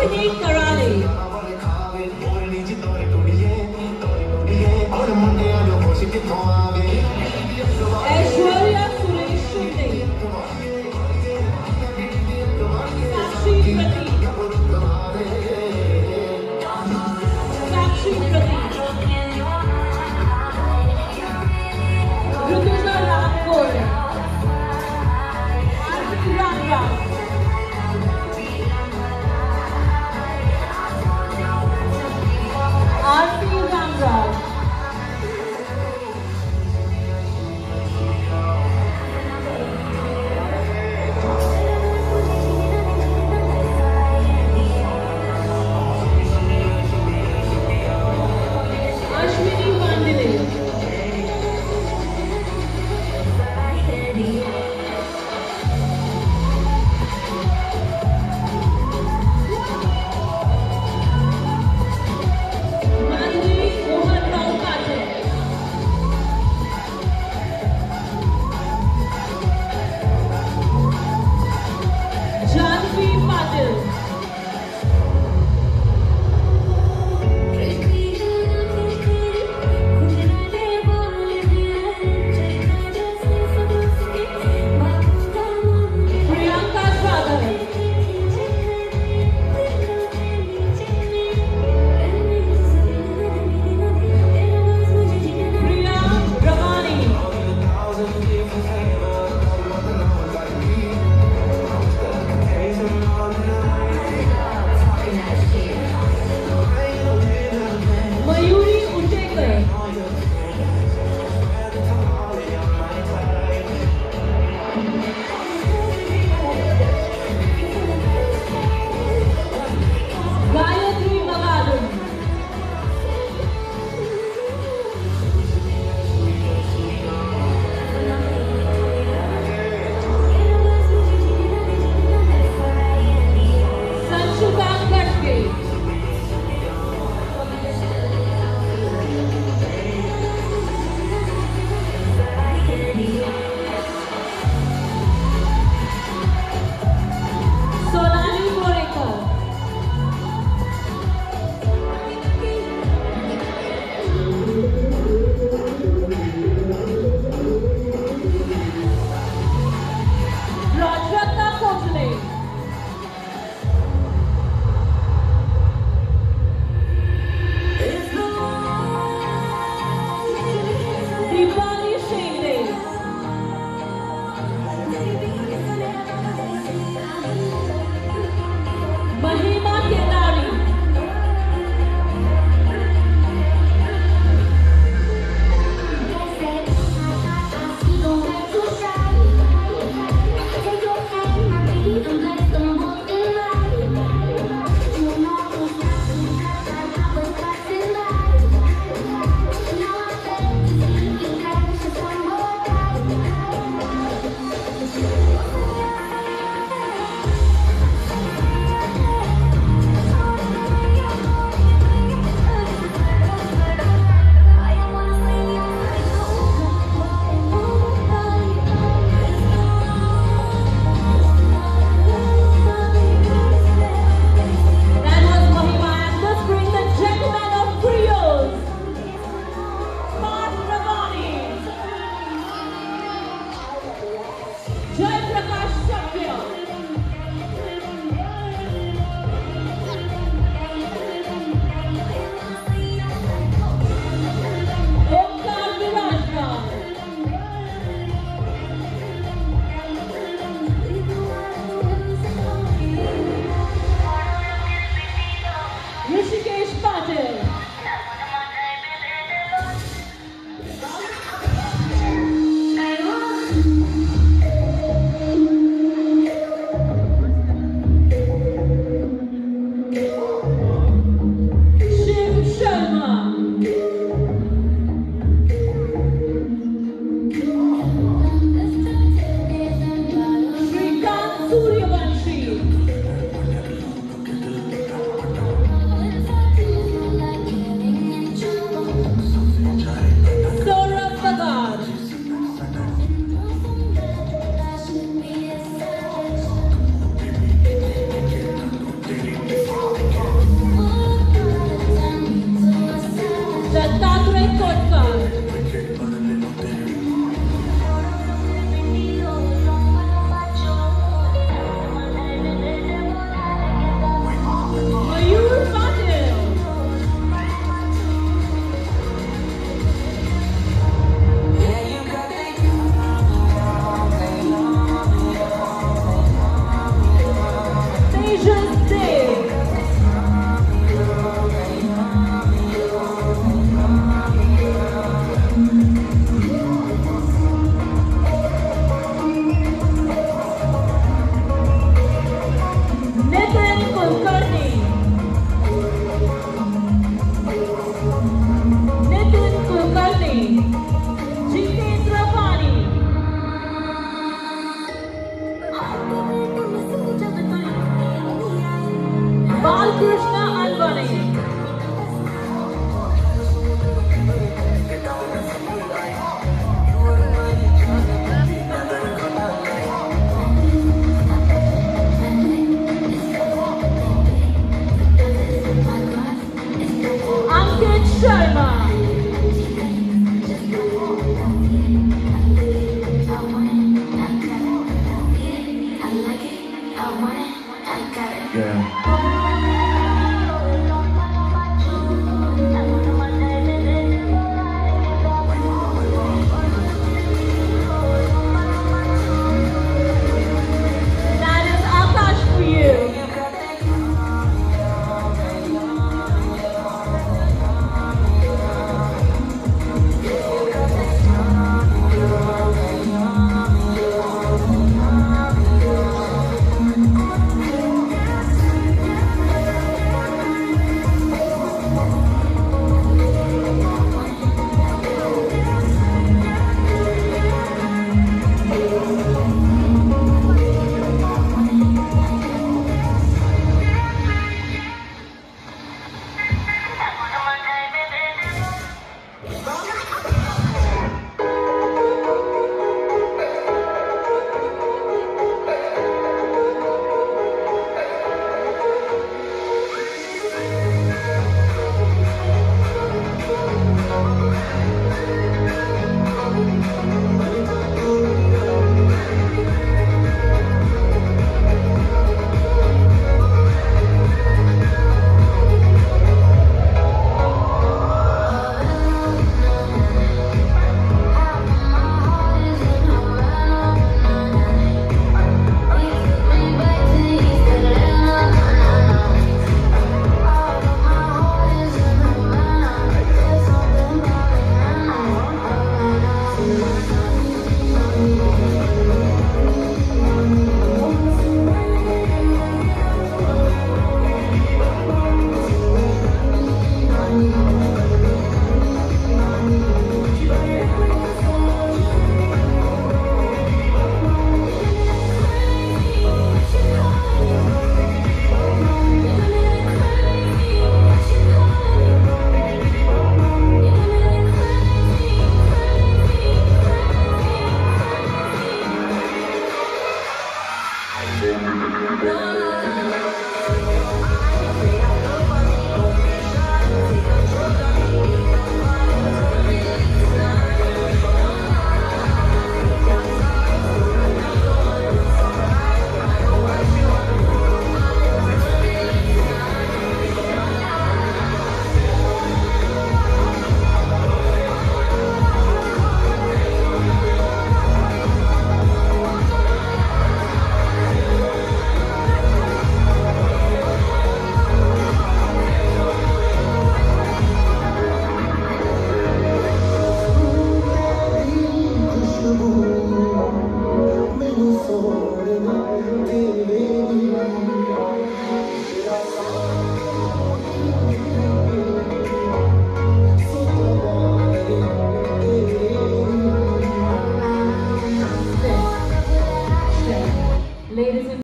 Anthony Karali. Krishna.